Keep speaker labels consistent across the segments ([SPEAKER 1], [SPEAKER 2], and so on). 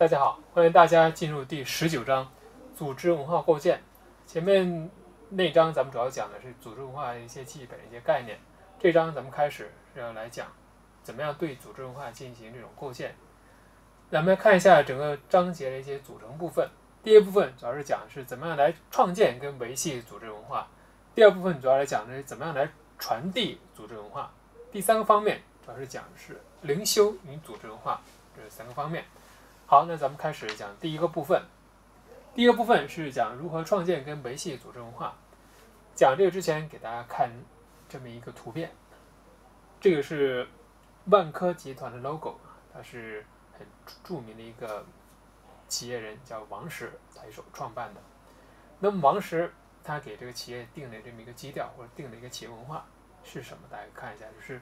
[SPEAKER 1] 大家好，欢迎大家进入第十九章组织文化构建。前面那章咱们主要讲的是组织文化的一些基本的一些概念，这章咱们开始是要来讲怎么样对组织文化进行这种构建。咱们来看一下整个章节的一些组成部分。第一部分主要是讲是怎么样来创建跟维系组织文化，第二部分主要来讲的是怎么样来传递组织文化，第三个方面主要是讲是灵修与组织文化这三个方面。好，那咱们开始讲第一个部分。第一个部分是讲如何创建跟维系组织文化。讲这个之前，给大家看这么一个图片，这个是万科集团的 logo，它是很著名的一个企业人，叫王石，他一手创办的。那么王石他给这个企业定的这么一个基调，或者定的一个企业文化是什么？大家看一下，就是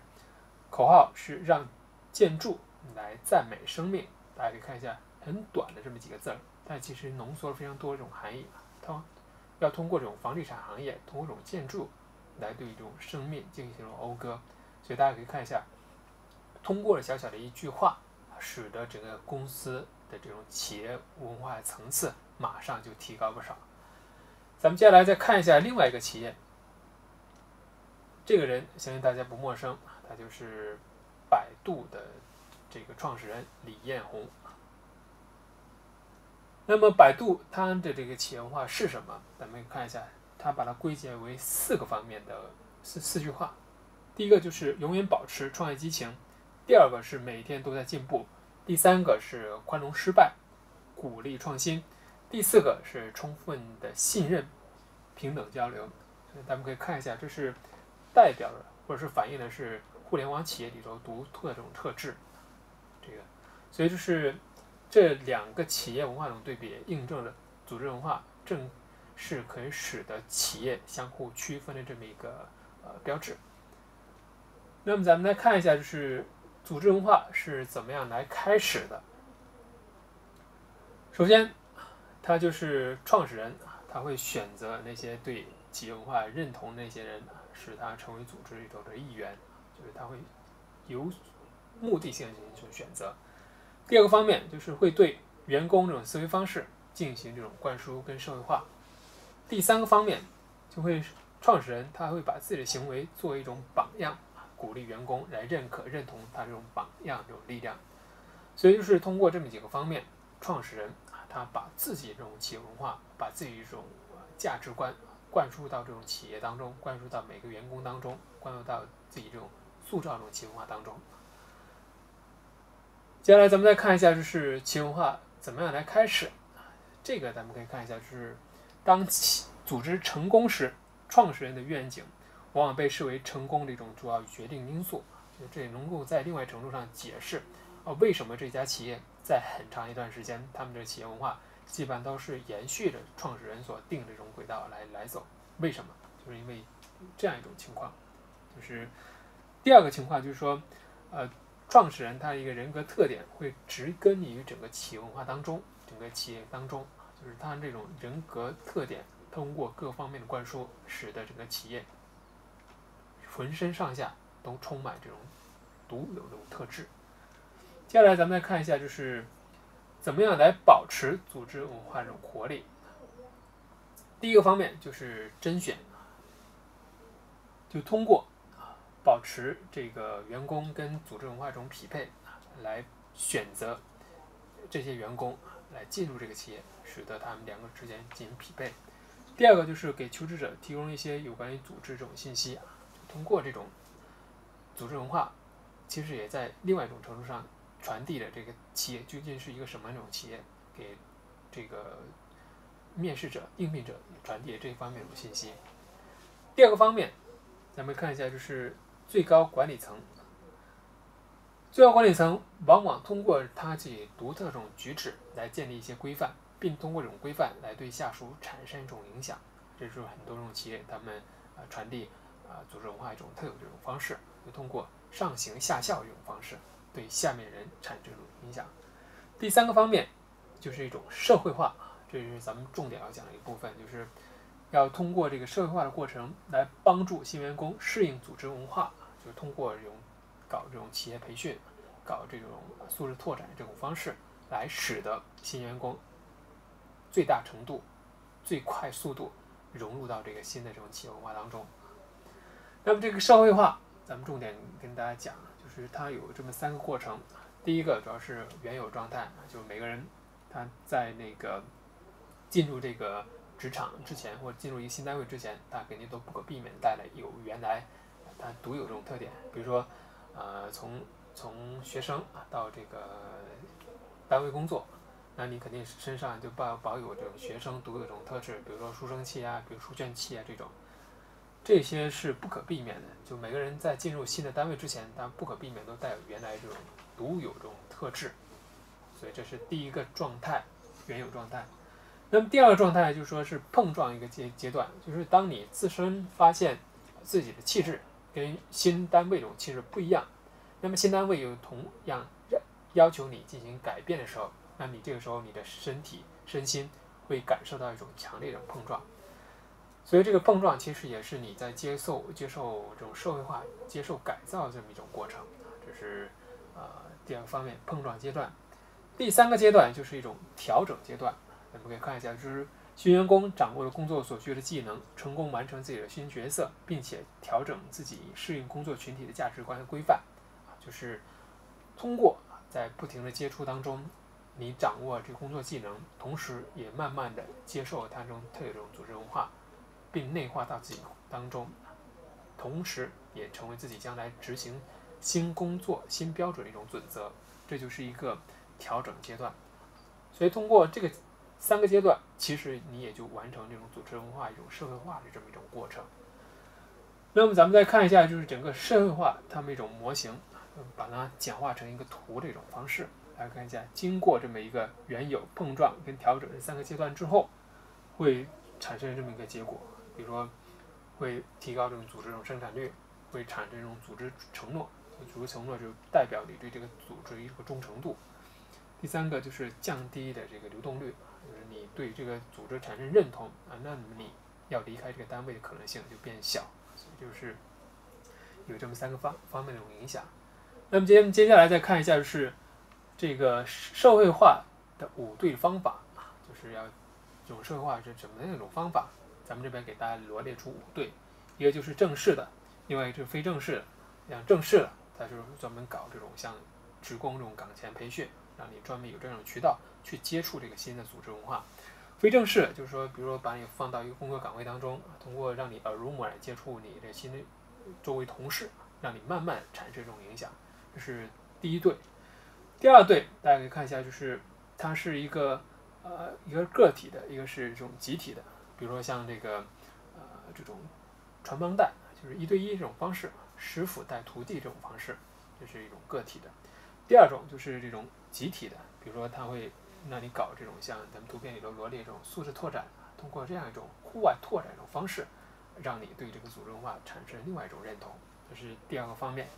[SPEAKER 1] 口号是让建筑来赞美生命。大家可以看一下，很短的这么几个字儿。但其实浓缩了非常多这种含义它要通过这种房地产行业，通过这种建筑来对这种生命进行这种讴歌。所以大家可以看一下，通过了小小的一句话，使得整个公司的这种企业文化层次马上就提高不少。咱们接下来再看一下另外一个企业，这个人相信大家不陌生，他就是百度的这个创始人李彦宏。那么百度它的这个企业文化是什么？咱们看一下，它把它归结为四个方面的四四句话。第一个就是永远保持创业激情，第二个是每天都在进步，第三个是宽容失败，鼓励创新，第四个是充分的信任，平等交流。所以咱们可以看一下，这是代表的或者是反映的是互联网企业里头独特的这种特质。这个，所以就是。这两个企业文化的对比，印证了组织文化正是可以使得企业相互区分的这么一个呃标志。那么咱们来看一下，就是组织文化是怎么样来开始的。首先，他就是创始人，他会选择那些对企业文化认同那些人，使他成为组织里头的一员，就是他会有目的性进行这种选择。第二个方面就是会对员工这种思维方式进行这种灌输跟社会化。第三个方面就会创始人他会把自己的行为作为一种榜样，鼓励员工来认可认同他这种榜样这种力量。所以就是通过这么几个方面，创始人他把自己这种企业文化，把自己一种价值观灌输到这种企业当中，灌输到每个员工当中，灌输到自己这种塑造这种企业文化当中。接下来咱们再看一下，就是企业文化怎么样来开始。这个咱们可以看一下，就是当企组织成功时，创始人的愿景往往被视为成功的一种主要决定因素。这也能够在另外程度上解释啊，为什么这家企业在很长一段时间，他们的企业文化基本上都是延续着创始人所定这种轨道来来走。为什么？就是因为这样一种情况。就是第二个情况，就是说，呃。创始人他的一个人格特点会植根于整个企业文化当中，整个企业当中，就是他这种人格特点通过各方面的灌输，使得整个企业浑身上下都充满这种独有的特质。接下来咱们来看一下，就是怎么样来保持组织文化这种活力。第一个方面就是甄选，就通过。保持这个员工跟组织文化这种匹配来选择这些员工来进入这个企业，使得他们两个之间进行匹配。第二个就是给求职者提供一些有关于组织这种信息，通过这种组织文化，其实也在另外一种程度上传递了这个企业究竟是一个什么样一种企业，给这个面试者、应聘者传递这一方面的信息。第二个方面，咱们看一下就是。最高管理层，最高管理层往往通过他自己独特这种举止来建立一些规范，并通过这种规范来对下属产生一种影响。这就是很多这种企业他们啊传递啊组织文化一种特有这种方式，就通过上行下效这种方式对下面人产生这种影响。第三个方面就是一种社会化，这是咱们重点要讲的一部分，就是要通过这个社会化的过程来帮助新员工适应组织文化。就通过这种搞这种企业培训，搞这种素质拓展这种方式，来使得新员工最大程度、最快速度融入到这个新的这种企业文化当中。那么这个社会化，咱们重点跟大家讲，就是它有这么三个过程。第一个主要是原有状态，就是每个人他在那个进入这个职场之前，或者进入一个新单位之前，他肯定都不可避免带来有原来他独有这种特点。比如说，呃，从从学生啊到这个单位工作，那你肯定身上就保保有这种学生独有这种特质，比如说书生气啊，比如书卷气啊这种。这些是不可避免的，就每个人在进入新的单位之前，他不可避免都带有原来这种独有这种特质，所以这是第一个状态，原有状态。那么第二个状态就是说是碰撞一个阶阶段，就是当你自身发现自己的气质跟新单位这种气质不一样，那么新单位有同样要求你进行改变的时候，那你这个时候你的身体身心会感受到一种强烈的碰撞。所以这个碰撞其实也是你在接受接受这种社会化、接受改造这么一种过程，这是呃第二个方面碰撞阶段。第三个阶段就是一种调整阶段，咱们可以看一下，就是新员工掌握了工作所需的技能，成功完成自己的新角色，并且调整自己适应工作群体的价值观和规范啊，就是通过在不停的接触当中，你掌握这个工作技能，同时也慢慢的接受它中特有这种组织文化。并内化到自己当中，同时也成为自己将来执行新工作新标准的一种准则，这就是一个调整阶段。所以通过这个三个阶段，其实你也就完成这种组织文化一种社会化的这么一种过程。那么咱们再看一下，就是整个社会化它们一种模型，把它简化成一个图的一种方式来看一下。经过这么一个原有碰撞跟调整这三个阶段之后，会产生这么一个结果。比如说，会提高这种组织这种生产率，会产生这种组织承诺。组织承诺就代表你对这个组织一个忠诚度。第三个就是降低的这个流动率，就是你对这个组织产生认同啊，那你要离开这个单位的可能性就变小。所以就是有这么三个方方面的影响。那么接接下来再看一下，就是这个社会化的五对方法啊，就是要这种社会化是怎么样一种方法？咱们这边给大家罗列出五对，一个就是正式的，另外一个就是非正式的。像正式的，它就是专门搞这种像职工这种岗前培训，让你专门有这种渠道去接触这个新的组织文化。非正式就是说，比如说把你放到一个工作岗位当中，通过让你耳濡目染接触你的新的周围同事，让你慢慢产生这种影响。这是第一对。第二对，大家可以看一下，就是它是一个呃一个个体的，一个是这种集体的。比如说像这个，呃，这种传帮带，就是一对一这种方式，师傅带徒弟这种方式，这是一种个体的。第二种就是这种集体的，比如说他会让你搞这种像咱们图片里头罗列这种素质拓展，通过这样一种户外拓展这种方式，让你对这个组织文化产生另外一种认同，这是第二个方面。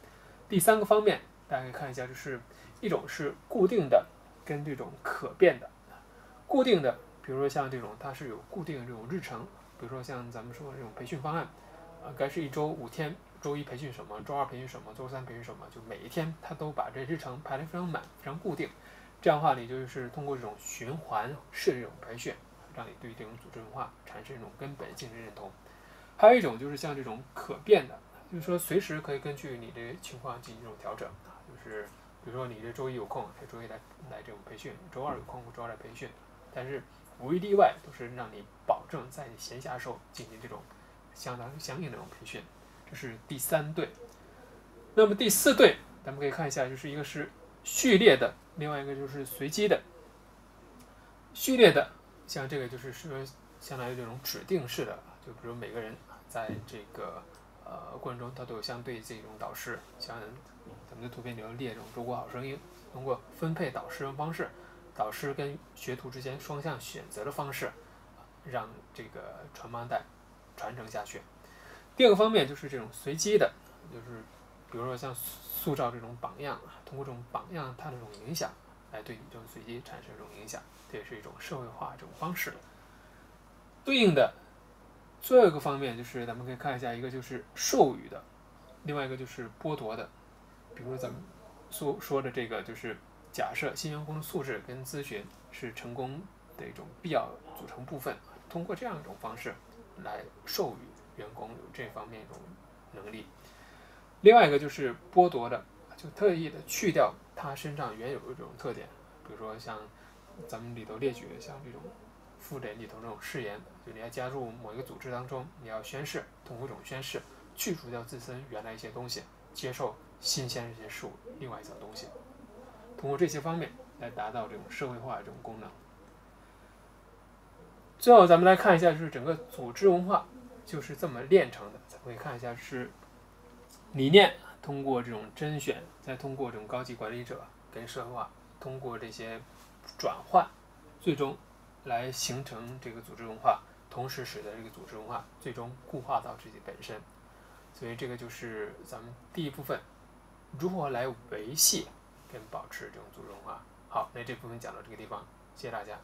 [SPEAKER 1] 第三个方面，大家可以看一下，就是一种是固定的，跟这种可变的，固定的。比如说像这种，它是有固定的这种日程，比如说像咱们说这种培训方案，啊，该是一周五天，周一培训什么，周二培训什么，周三培训什么，就每一天他都把这日程排得非常满，非常固定。这样的话，你就是通过这种循环式这种培训，让你对这种组织文化产生一种根本性的认同。还有一种就是像这种可变的，就是说随时可以根据你的情况进行这种调整啊，就是比如说你这周一有空，这周一来来这种培训，周二有空，周二来培训，但是。无一例外都是让你保证在你闲暇时候进行这种相当相应的这种培训，这是第三对。那么第四对，咱们可以看一下，就是一个是序列的，另外一个就是随机的。序列的，像这个就是说相当于这种指定式的，就比如每个人在这个呃过程中，他都有相对这种导师，像咱们的图片里头列这种中国好声音，通过分配导师的方式。导师跟学徒之间双向选择的方式，让这个传帮带传承下去。第二个方面就是这种随机的，就是比如说像塑造这种榜样，通过这种榜样它这种影响，来对你这种随机产生这种影响，这也是一种社会化这种方式。对应的最后一个方面就是咱们可以看一下，一个就是授予的，另外一个就是剥夺的。比如说咱们说说的这个就是假设新员工的素质跟咨询是成功的一种必要组成部分，通过这样一种方式来授予员工有这方面一种能力。另外一个就是剥夺的，就特意的去掉他身上原有的这种特点，比如说像咱们里头列举的像这种复诊里头这种誓言，就你要加入某一个组织当中，你要宣誓，通过一种宣誓去除掉自身原来一些东西，接受新鲜一些事物，另外一层东西。通过这些方面来达到这种社会化这种功能。最后，咱们来看一下，就是整个组织文化就是这么炼成的。咱们可以看一下，是理念通过这种甄选，再通过这种高级管理者跟社会化，通过这些转换，最终来形成这个组织文化，同时使得这个组织文化最终固化到自己本身。所以，这个就是咱们第一部分，如何来维系。跟保持这种组织文化。好，那这部分讲到这个地方，谢谢大家。